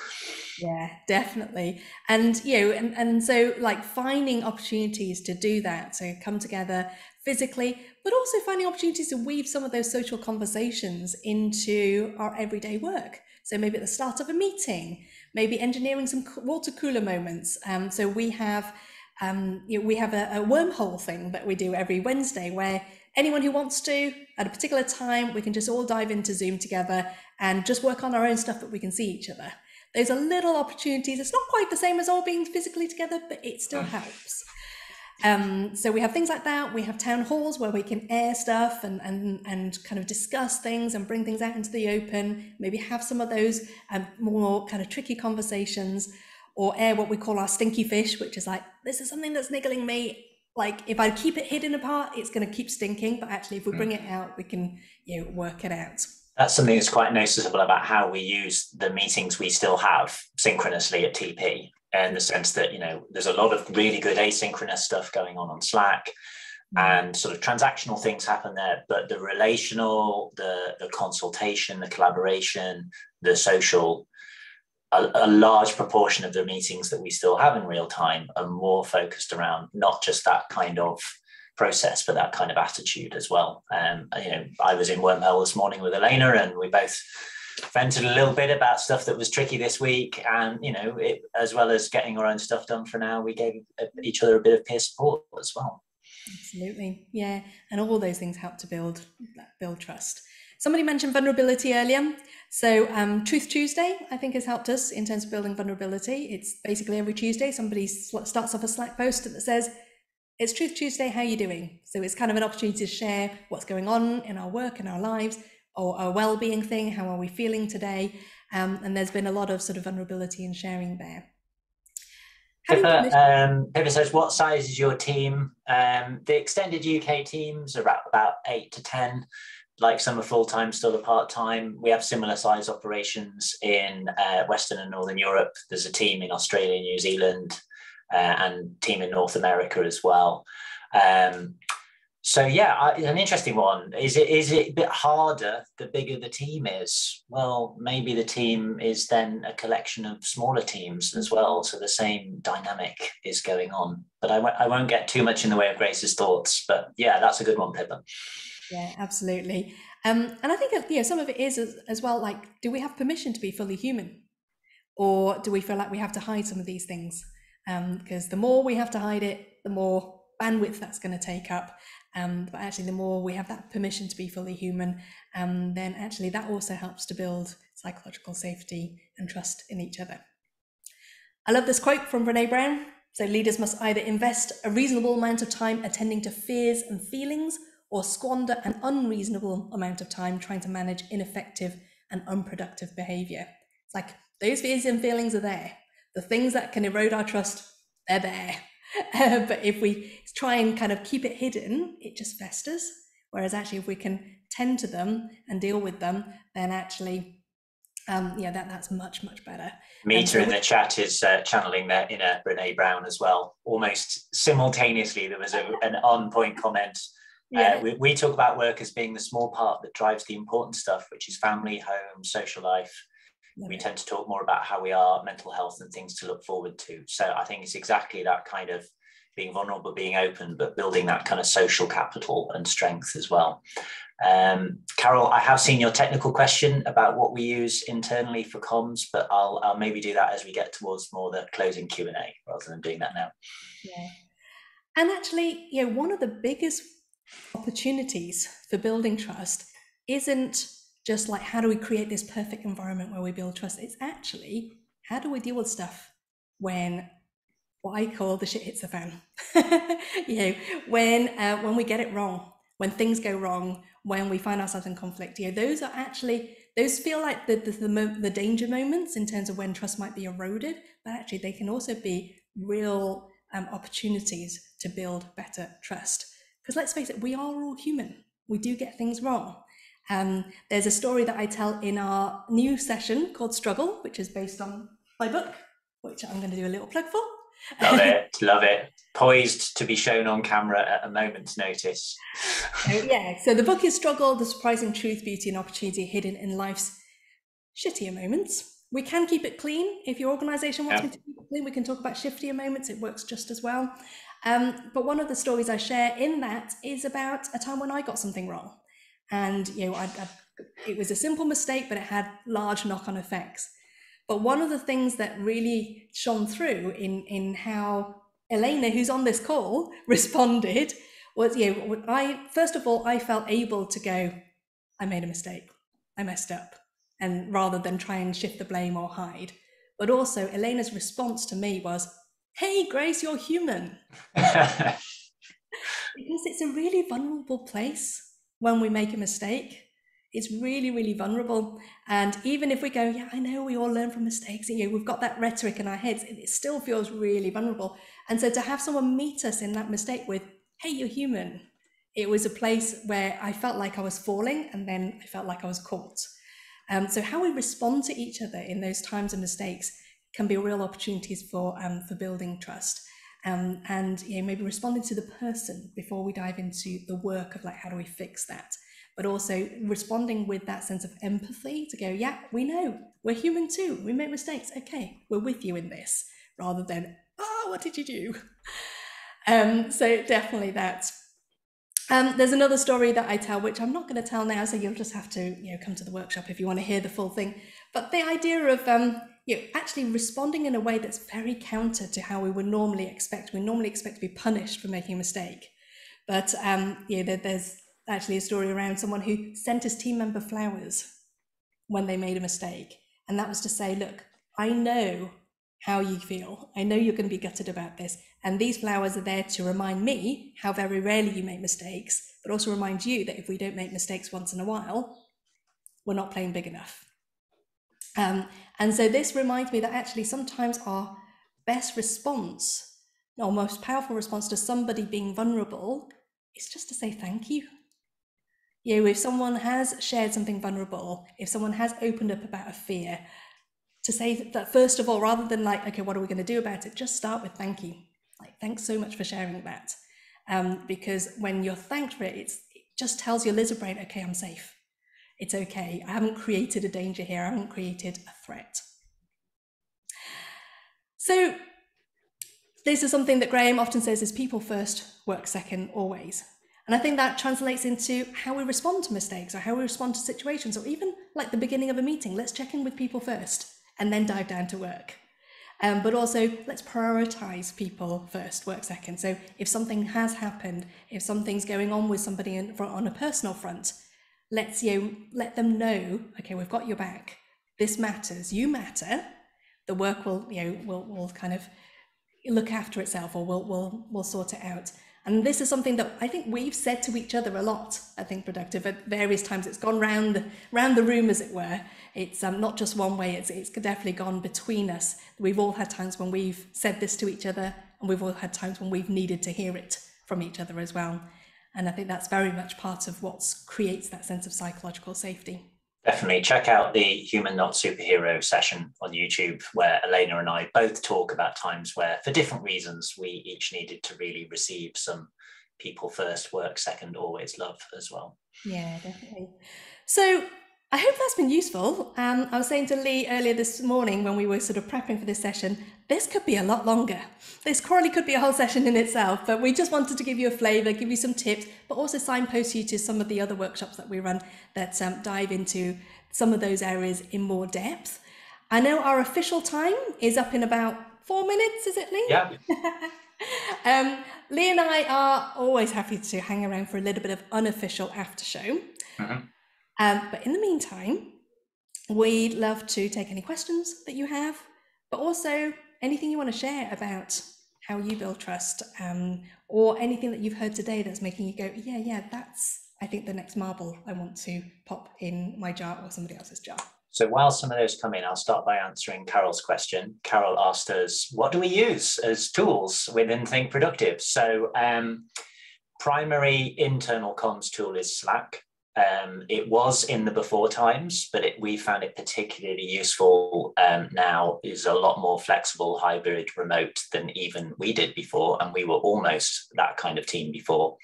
Speaker 2: Yeah, definitely. And you know, and, and so like finding opportunities to do that, to come together physically, but also finding opportunities to weave some of those social conversations into our everyday work. So maybe at the start of a meeting, maybe engineering some water cooler moments. Um, so we have um, you know, we have a, a wormhole thing that we do every Wednesday where anyone who wants to at a particular time, we can just all dive into Zoom together and just work on our own stuff that we can see each other. Those are little opportunities. It's not quite the same as all being physically together, but it still helps. Um, so we have things like that. We have town halls where we can air stuff and, and, and kind of discuss things and bring things out into the open, maybe have some of those um, more kind of tricky conversations or air what we call our stinky fish, which is like, this is something that's niggling me like if I keep it hidden apart, it's going to keep stinking. But actually, if we bring it out, we can you know work it out.
Speaker 1: That's something that's quite noticeable about how we use the meetings we still have synchronously at TP. in the sense that you know there's a lot of really good asynchronous stuff going on on slack mm. and sort of transactional things happen there but the relational the the consultation the collaboration the social a, a, large proportion of the meetings that we still have in real time are more focused around not just that kind of process but that kind of attitude as well. Um, you know i was in wormhole this morning with elena and we both vented a little bit about stuff that was tricky this week. And you know it, as well as getting our own stuff done for now we gave each other a bit of peer support as well.
Speaker 2: Absolutely. Yeah. And all those things help to build build trust somebody mentioned vulnerability earlier. So um, truth tuesday i think has helped us in terms of building vulnerability. It's basically every tuesday somebody starts off a slack post that says it's truth tuesday how are you doing? So it's kind of an opportunity to share what's going on in our work in our lives or a well-being thing how are we feeling today? Um, and there's been a lot of sort of vulnerability and sharing there.
Speaker 1: Pippa, um, Pippa says, what size is your team? Um, the extended UK teams are about, about eight to 10, like some are full-time, still are part-time. We have similar size operations in uh, Western and Northern Europe. There's a team in Australia, New Zealand, uh, and team in North America as well. Um, so yeah, it's an interesting one. Is it is it a bit harder the bigger the team is? Well, maybe the team is then a collection of smaller teams as well. So the same dynamic is going on. But I w- I won't get too much in the way of Grace's thoughts. But yeah, that's a good one, Pippa.
Speaker 2: Yeah, absolutely. Um, and I think you know some of it is as, as well. Like, do we have permission to be fully human, or do we feel like we have to hide some of these things? Because um, the more we have to hide it, the more bandwidth that's going to take up. Um, but actually, the more we have that permission to be fully human, um, then actually that also helps to build psychological safety and trust in each other. I love this quote from Brene Brown. So, leaders must either invest a reasonable amount of time attending to fears and feelings or squander an unreasonable amount of time trying to manage ineffective and unproductive behavior. It's like those fears and feelings are there. The things that can erode our trust, they're there. Uh, but if we try and kind of keep it hidden, it just festers. Whereas actually, if we can tend to them and deal with them, then actually, um, yeah, that that's much much better.
Speaker 1: Meta so in we- the chat is uh, channeling that inner Brene Brown as well. Almost simultaneously, there was a, an on-point comment. Uh, yeah. Uh, we, we talk about work as being the small part that drives the important stuff, which is family, home, social life, we tend to talk more about how we are, mental health, and things to look forward to. So I think it's exactly that kind of being vulnerable, being open, but building that kind of social capital and strength as well. Um, Carol, I have seen your technical question about what we use internally for comms, but I'll, I'll maybe do that as we get towards more the closing Q and A rather than doing that now.
Speaker 2: Yeah, and actually, you know, one of the biggest opportunities for building trust isn't just like how do we create this perfect environment where we build trust? It's actually how do we deal with stuff when what i call the shit hits the fan? You know when uh, when we get it wrong when things go wrong when we find ourselves in conflict. You know those are actually those feel like the the, the, the danger moments in terms of when trust might be eroded but actually they can also be real um, opportunities to build better trust because let's face it we are all human we do get things wrong um, there's a story that I tell in our new session called Struggle, which is based on my book, which I'm going to do a little plug for.
Speaker 1: Love it, love it. Poised to be shown on camera at a moment's notice.
Speaker 2: so, yeah, so the book is Struggle The Surprising Truth, Beauty, and Opportunity Hidden in Life's Shittier Moments. We can keep it clean. If your organization wants yeah. me to keep it clean, we can talk about shiftier moments. It works just as well. Um, but one of the stories I share in that is about a time when I got something wrong. And you know I, I, it was a simple mistake but it had large knock-on effects. But one of the things that really shone through in in how elena who's on this call responded was you know i first of all i felt able to go i made a mistake. I messed up. And rather than try and shift the blame or hide. But also elena's response to me was hey grace you're human because it's a really vulnerable place when we make a mistake. It's really, really vulnerable. And even if we go, yeah, I know we all learn from mistakes, you know, we've got that rhetoric in our heads, it still feels really vulnerable. And so to have someone meet us in that mistake with, hey, you're human, it was a place where I felt like I was falling and then I felt like I was caught. Um, so how we respond to each other in those times of mistakes can be real opportunities for um, for building trust. Um, and you know, maybe responding to the person before we dive into the work of like how do we fix that? But also responding with that sense of empathy to go yeah we know. We're human too. We make mistakes. Okay we're with you in this rather than oh what did you do? Um, so definitely that. Um, there's another story that I tell, which I'm not going to tell now, so you'll just have to, you know, come to the workshop if you want to hear the full thing. But the idea of, um, you know, actually responding in a way that's very counter to how we would normally expect. We normally expect to be punished for making a mistake, but um, yeah, there, there's actually a story around someone who sent his team member flowers when they made a mistake, and that was to say, look, I know how you feel. I know you're going to be gutted about this. And these flowers are there to remind me how very rarely you make mistakes, but also remind you that if we don't make mistakes once in a while, we're not playing big enough. Um, and so this reminds me that actually sometimes our best response, or most powerful response to somebody being vulnerable, is just to say thank you. You know, if someone has shared something vulnerable, if someone has opened up about a fear, to say that first of all, rather than like, okay, what are we going to do about it? Just start with thank you. Like, thanks so much for sharing that. Um, because when you're thanked for it, it just tells your lizard brain, okay, I'm safe. It's okay. I haven't created a danger here. I haven't created a threat. So this is something that Graham often says is people first, work second, always. And I think that translates into how we respond to mistakes or how we respond to situations or even like the beginning of a meeting. Let's check in with people first and then dive down to work. Um, but also, let's prioritize people first, work second. So, if something has happened, if something's going on with somebody in, on a personal front, let's you let them know. Okay, we've got your back. This matters. You matter. The work will you know will will kind of look after itself, or we'll we'll we'll sort it out. And this is something that I think we've said to each other a lot, I Think Productive at various times. It's gone round, round the room, as it were. It's um, not just one way, it's, it's definitely gone between us. We've all had times when we've said this to each other, and we've all had times when we've needed to hear it from each other as well. And I think that's very much part of what creates that sense of psychological safety.
Speaker 1: Definitely check out the Human Not Superhero session on YouTube, where Elena and I both talk about times where, for different reasons, we each needed to really receive some people first, work second, always love as well.
Speaker 2: Yeah, definitely. So I hope that's been useful. Um, I was saying to Lee earlier this morning when we were sort of prepping for this session, this could be a lot longer. This probably could be a whole session in itself, but we just wanted to give you a flavour, give you some tips, but also signpost you to some of the other workshops that we run that um, dive into some of those areas in more depth. I know our official time is up in about four minutes, is it, Lee?
Speaker 1: Yeah.
Speaker 2: um, Lee and I are always happy to hang around for a little bit of unofficial after show. Mm-hmm. Um, but in the meantime, we'd love to take any questions that you have, but also anything you want to share about how you build trust um, or anything that you've heard today that's making you go, yeah, yeah, that's, I think, the next marble I want to pop in my jar or somebody else's jar.
Speaker 1: So while some of those come in, I'll start by answering Carol's question. Carol asked us, what do we use as tools within Think Productive? So um, primary internal comms tool is Slack. Um, it was in the before times, but it, we found it particularly useful um, now. is a lot more flexible, hybrid, remote than even we did before, and we were almost that kind of team before.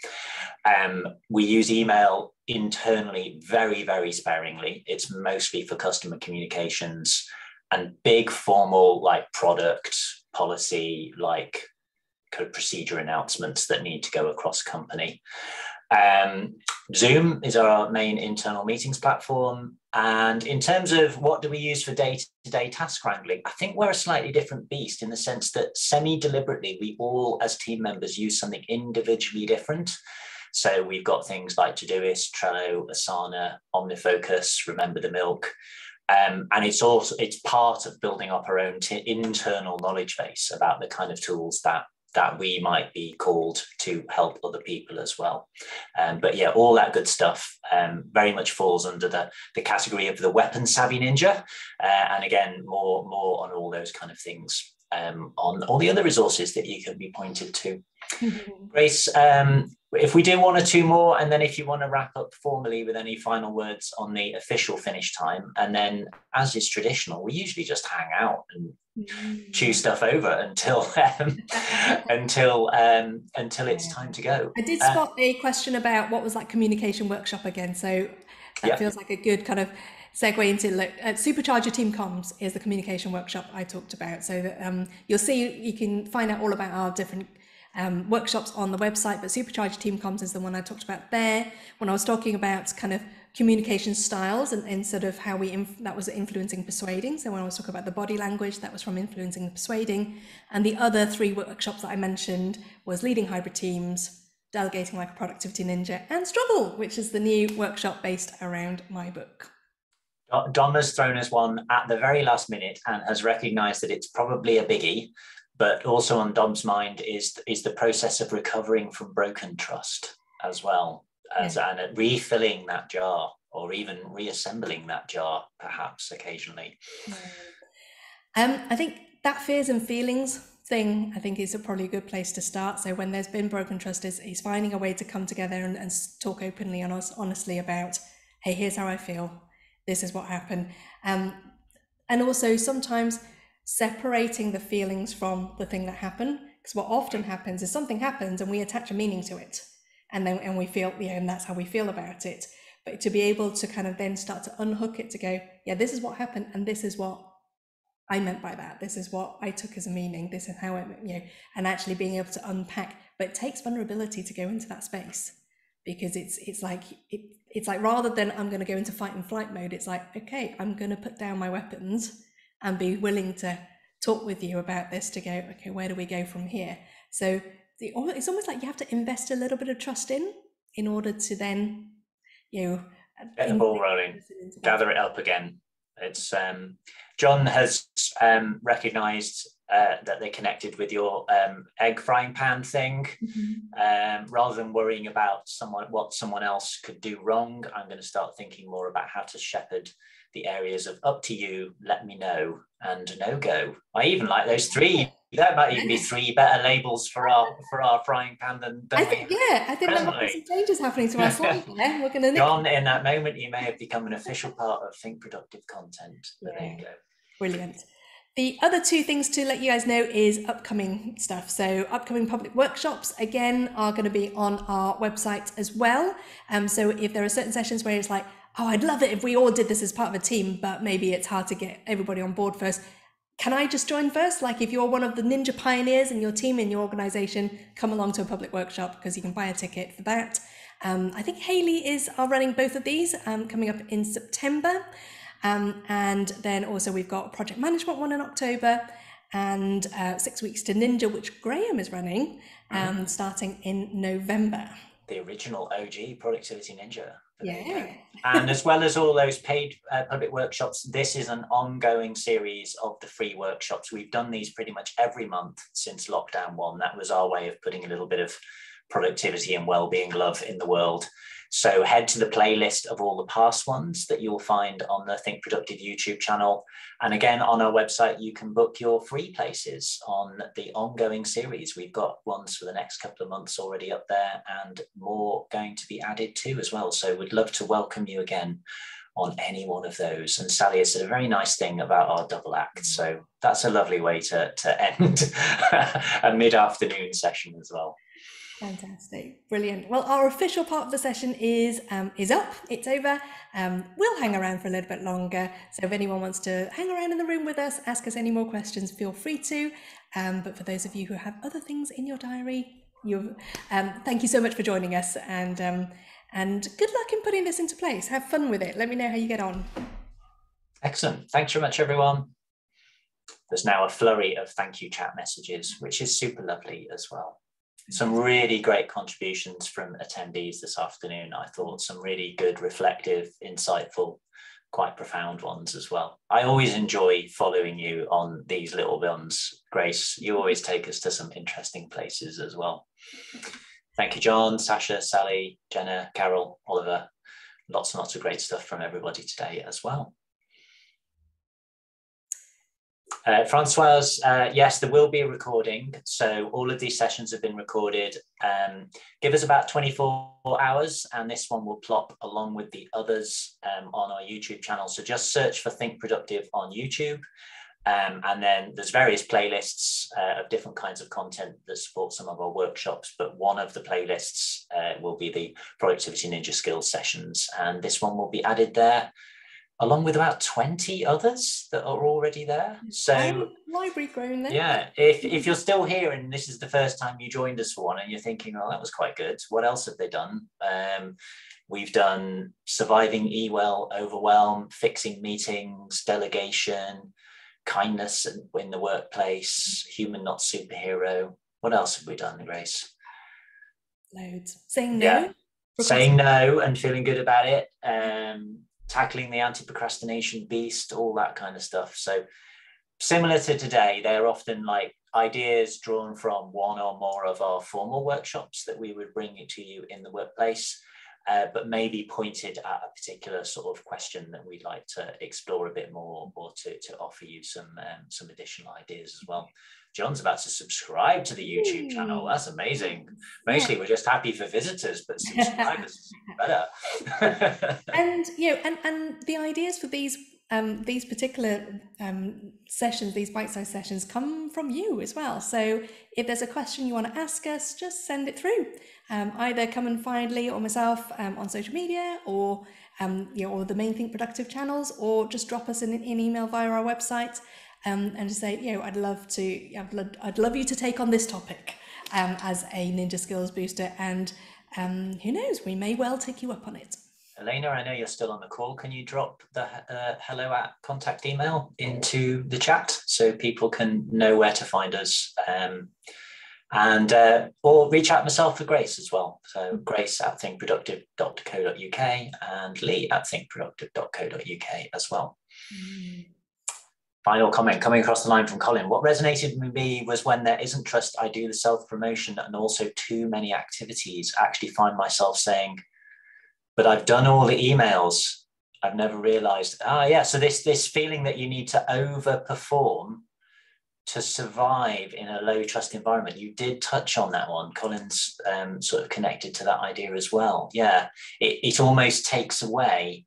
Speaker 1: Um, we use email internally very, very sparingly. It's mostly for customer communications and big formal like product policy, like procedure announcements that need to go across company. Um, Zoom is our main internal meetings platform. And in terms of what do we use for day to day task wrangling, I think we're a slightly different beast in the sense that semi deliberately, we all as team members use something individually different. So we've got things like Todoist, Trello, Asana, OmniFocus, Remember the Milk. Um, and it's also it's part of building up our own t- internal knowledge base about the kind of tools that that we might be called to help other people as well. Um, but yeah, all that good stuff um, very much falls under the, the category of the weapon savvy ninja. Uh, and again, more, more on all those kind of things um, on all the other resources that you can be pointed to. Grace, um, if we do one or two more, and then if you want to wrap up formally with any final words on the official finish time, and then as is traditional, we usually just hang out and chew stuff over until um, until um, until it's time to go.
Speaker 2: I did uh, spot uh, a question about what was that communication workshop again, so that yeah. feels like a good kind of segue into like, uh, supercharge your team comms is the communication workshop I talked about. So that um, you'll see you can find out all about our different um, workshops on the website, but supercharge your team comms is the one I talked about there when I was talking about kind of communication styles and, and sort of how we that was influencing persuading. So when I was talking about the body language, that was from influencing persuading. And the other three workshops that I mentioned was leading hybrid teams, delegating like a productivity ninja, and struggle, which is the new workshop based around my book.
Speaker 1: Dom has thrown us one at the very last minute and has recognized that it's probably a biggie, but also on Dom's mind is, is the process of recovering from broken trust as well as yeah. and refilling that jar or even reassembling that jar perhaps occasionally.
Speaker 2: Um, I think that fears and feelings thing I think is a probably a good place to start. So when there's been broken trust is, is finding a way to come together and, and talk openly and honestly about, hey, here's how I feel this is what happened. Um, and also sometimes separating the feelings from the thing that happened. Because what often happens is something happens and we attach a meaning to it. And then and we feel, yeah, and that's how we feel about it. But to be able to kind of then start to unhook it to go, yeah, this is what happened and this is what I meant by that. This is what I took as a meaning. This is how it, you know, and actually being able to unpack. But it takes vulnerability to go into that space because it's it's like it, it's like rather than I'm going to go into fight and flight mode, it's like okay, I'm going to put down my weapons and be willing to talk with you about this to go okay, where do we go from here? So the, it's almost like you have to invest a little bit of trust in in order to then you know
Speaker 1: get the ball rolling, gather it up again. It's um, John has um, recognised uh, that they connected with your um, egg frying pan thing. Mm-hmm. Um, rather than worrying about someone what someone else could do wrong, I'm going to start thinking more about how to shepherd the areas of up to you, let me know, and no go. I even like those three. That might even be three better labels for our for our frying pan than.
Speaker 2: I think, yeah, I think there might be some changes happening to our slide there. We're going to.
Speaker 1: John, in that moment, you may have become an official part of Think Productive content. Yeah. there you go.
Speaker 2: Brilliant. The other two things to let you guys know is upcoming stuff. So, upcoming public workshops again are going to be on our website as well. Um, so, if there are certain sessions where it's like, oh, I'd love it if we all did this as part of a team, but maybe it's hard to get everybody on board first. Can I just join first? Like, if you're one of the ninja pioneers in your team, in your organization, come along to a public workshop because you can buy a ticket for that. Um, I think Haley is are running both of these um, coming up in September. Um, and then also we've got a project management one in October and uh, six weeks to Ninja, which Graham is running, um, mm. starting in November.
Speaker 1: The original OG Productivity Ninja.
Speaker 2: Yeah.
Speaker 1: and as well as all those paid uh, public workshops, this is an ongoing series of the free workshops. We've done these pretty much every month since lockdown one. That was our way of putting a little bit of productivity and well-being love in the world. So head to the playlist of all the past ones that you'll find on the Think Productive YouTube channel. And again, on our website, you can book your free places on the ongoing series. We've got ones for the next couple of months already up there and more going to be added too as well. So we'd love to welcome you again on any one of those. And Sally said a very nice thing about our double act. So that's a lovely way to, to end a mid-afternoon session as well.
Speaker 2: Fantastic, brilliant. Well, our official part of the session is um, is up. It's over. Um, we'll hang around for a little bit longer. So if anyone wants to hang around in the room with us, ask us any more questions, feel free to. Um, but for those of you who have other things in your diary, you um, thank you so much for joining us, and um, and good luck in putting this into place. Have fun with it. Let me know how you get on.
Speaker 1: Excellent. Thanks very much, everyone. There's now a flurry of thank you chat messages, which is super lovely as well some really great contributions from attendees this afternoon. I thought some really good, reflective, insightful, quite profound ones as well. I always enjoy following you on these little ones, Grace, you always take us to some interesting places as well. Thank you, John, Sasha, Sally, Jenna, Carol, Oliver. Lots and lots of great stuff from everybody today as well. Uh, Francois, uh, yes, there will be a recording. So all of these sessions have been recorded. Um, give us about 24 hours, and this one will plop along with the others um, on our YouTube channel. So just search for Think Productive on YouTube. Um, and then there's various playlists uh, of different kinds of content that support some of our workshops. But one of the playlists uh, will be the Productivity Ninja Skills sessions. And this one will be added there along with about 20 others that are already there. So
Speaker 2: library grown there.
Speaker 1: Yeah. If if you're still here and this is the first time you joined us for one and you're thinking, oh, that was quite good. What else have they done? Um, we've done surviving e-well, overwhelm, fixing meetings, delegation, kindness in the workplace, human not superhero. What else have we done, Grace?
Speaker 2: Loads. Saying no. Yeah.
Speaker 1: Saying no and feeling good about it. Um, tackling the anti-procrastination beast, all that kind of stuff. So similar to today, they're often like ideas drawn from one or more of our formal workshops that we would bring to you in the workplace. Uh, but maybe pointed at a particular sort of question that we'd like to explore a bit more or to, to offer you some um, some additional ideas as well. John's about to subscribe to the YouTube channel. That's amazing. Mostly we're just happy for visitors, but subscribers is better.
Speaker 2: and you know, and and the ideas for these um, these particular um, sessions, these bite-sized sessions, come from you as well. So if there's a question you want to ask us, just send it through. Um, either come and find Lee or myself um, on social media, or um, you know, or the main Think Productive channels, or just drop us an, an email via our website um, and to say, you know, I'd love to, I'd love, I'd love you to take on this topic um, as a Ninja Skills booster, and um, who knows, we may well take you up on it.
Speaker 1: Elena, I know you're still on the call. Can you drop the uh, hello at contact email into the chat so people can know where to find us? Um, and uh, or reach out myself for Grace as well. So Grace at thinkproductive.co.uk and Lee at thinkproductive.co.uk as well. Mm final comment coming across the line from Colin. What resonated with me was when there isn't trust, I do the self promotion and also too many activities. I actually find myself saying, but I've done all the emails. I've never realized. Ah, yeah. So this this feeling that you need to overperform to survive in a low trust environment. You did touch on that one. Colin's um, sort of connected to that idea as well. Yeah, it, it almost takes away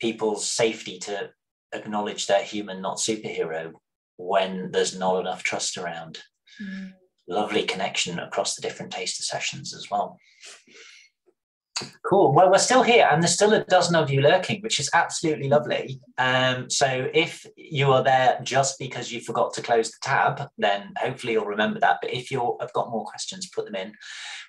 Speaker 1: people's safety to acknowledge they're human, not superhero, when there's not enough trust around. Mm. Lovely connection across the different taster sessions as well. Cool. Well, we're still here, and there's still a dozen of you lurking, which is absolutely lovely. Um, so, if you are there just because you forgot to close the tab, then hopefully you'll remember that. But if you have got more questions, put them in.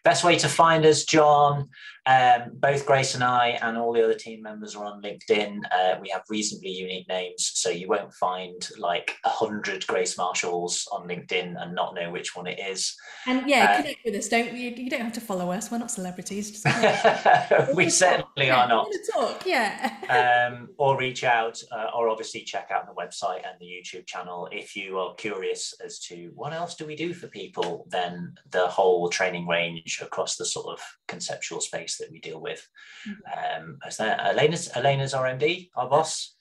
Speaker 1: Best way to find us, John, um, both Grace and I, and all the other team members are on LinkedIn. Uh, we have reasonably unique names, so you won't find like a hundred Grace Marshalls on LinkedIn and not know which one it is.
Speaker 2: And yeah, uh, connect with us. Don't you, you? don't have to follow us. We're not celebrities.
Speaker 1: we certainly talk. are not.
Speaker 2: To talk, yeah.
Speaker 1: um, or reach out, uh, or obviously check out the website and the YouTube channel if you are curious as to what else do we do for people. Then the whole training range across the sort of conceptual space that we deal with. Mm-hmm. Um, is that, Elena's Elena's RMD, our boss?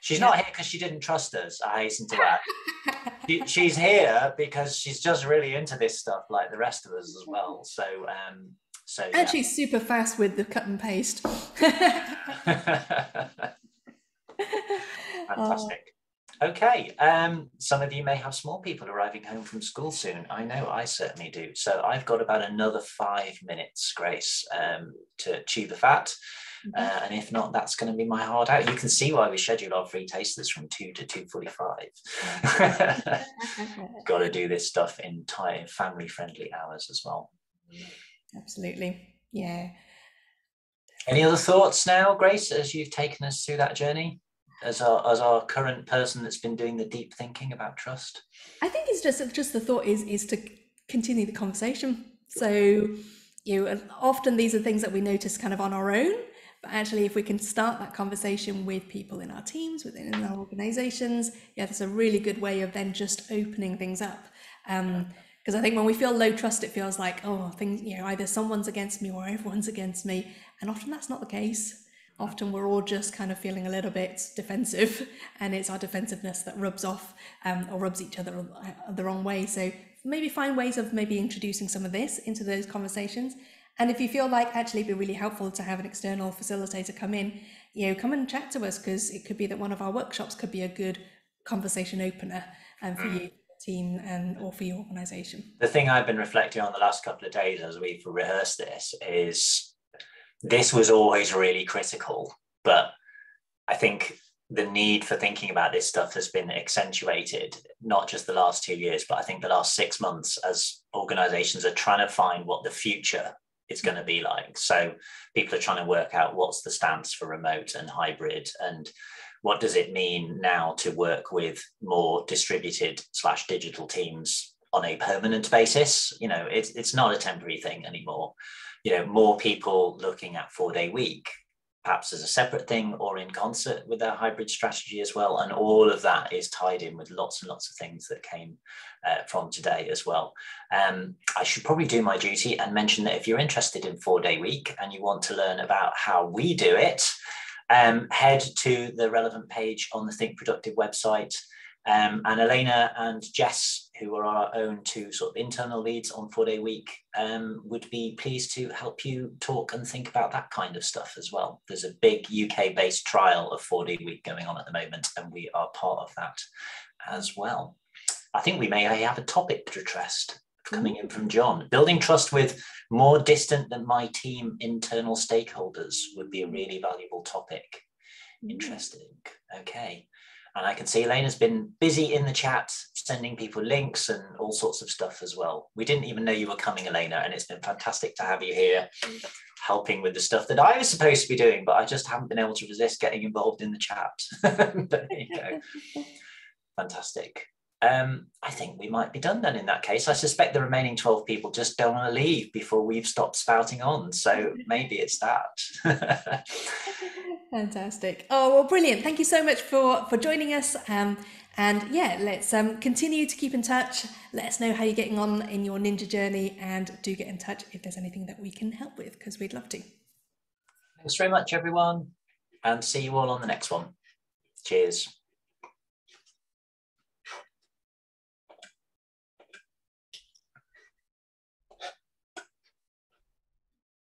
Speaker 1: She's yeah. not here because she didn't trust us. I hasten to add. she, she's here because she's just really into this stuff, like the rest of us as well. So, um, so
Speaker 2: and yeah. she's super fast with the cut and paste.
Speaker 1: Fantastic. Okay, um, some of you may have small people arriving home from school soon. I know I certainly do. So I've got about another five minutes, Grace, um, to chew the fat. Mm-hmm. Uh, and if not, that's going to be my hard out. You can see why we schedule our free tasters from 2 to 2.45. got to do this stuff in time, family-friendly hours as well.
Speaker 2: Absolutely. Yeah.
Speaker 1: Any other thoughts now, Grace, as you've taken us through that journey? As our as our current person that's been doing the deep thinking about trust?
Speaker 2: I think it's just just the thought is is to continue the conversation. So you know, often these are things that we notice kind of on our own, but actually if we can start that conversation with people in our teams, within our organizations, yeah, that's a really good way of then just opening things up. Um, because I think when we feel low trust, it feels like, oh, things, you know, either someone's against me or everyone's against me. And often that's not the case often we're all just kind of feeling a little bit defensive, and it's our defensiveness that rubs off um, or rubs each other uh, the wrong way. So maybe find ways of maybe introducing some of this into those conversations. And if you feel like actually it'd be really helpful to have an external facilitator come in, you know, come and chat to us because it could be that one of our workshops could be a good conversation opener um, for mm. you team and or for your organization
Speaker 1: the thing i've been reflecting on the last couple of days as we've rehearsed this is this was always really critical but i think the need for thinking about this stuff has been accentuated not just the last two years but i think the last six months as organizations are trying to find what the future is going to be like. So people are trying to work out what's the stance for remote and hybrid and what does it mean now to work with more distributed slash digital teams on a permanent basis. You know it's, it's not a temporary thing anymore. You know more people looking at four day week perhaps as a separate thing or in concert with their hybrid strategy as well. And all of that is tied in with lots and lots of things that came uh, from today as well. Um, i should probably do my duty and mention that if you're interested in four day week and you want to learn about how we do it um, head to the relevant page on the Think Productive website. Um, and Elena and Jess, who are our own two sort of internal leads on four day week, um, would be pleased to help you talk and think about that kind of stuff as well. There's a big UK based trial of four day week going on at the moment, and we are part of that as well. I think we may have a topic to address coming in from John. Building trust with more distant than my team internal stakeholders would be a really valuable topic. Interesting. Okay. And I can see Elena's been busy in the chat, sending people links and all sorts of stuff as well. We didn't even know you were coming, Elena, and it's been fantastic to have you here helping with the stuff that I was supposed to be doing, but I just haven't been able to resist getting involved in the chat. there you go. Fantastic. Um, I think we might be done then in that case. I suspect the remaining 12 people just don't want to leave before we've stopped spouting on. So maybe it's that.
Speaker 2: Fantastic. Oh, well, brilliant. Thank you so much for, for joining us. Um, and yeah, let's um, continue to keep in touch. Let us know how you're getting on in your ninja journey and do get in touch if there's anything that we can help with because we'd love to.
Speaker 1: Thanks very much, everyone. And see you all on the next one. Cheers.